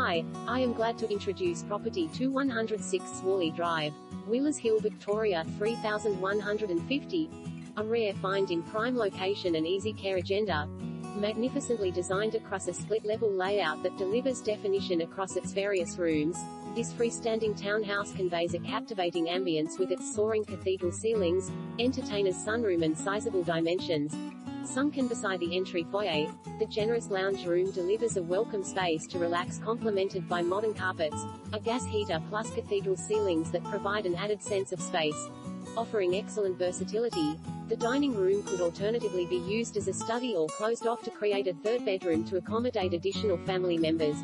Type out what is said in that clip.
Hi, I am glad to introduce property 2106 Whalley Drive, Wheelers Hill, Victoria 3150. A rare find in prime location and easy care agenda. Magnificently designed across a split-level layout that delivers definition across its various rooms, this freestanding townhouse conveys a captivating ambience with its soaring cathedral ceilings, entertainer's sunroom and sizable dimensions. Sunken beside the entry foyer, the generous lounge room delivers a welcome space to relax complemented by modern carpets, a gas heater plus cathedral ceilings that provide an added sense of space. Offering excellent versatility, the dining room could alternatively be used as a study or closed off to create a third bedroom to accommodate additional family members.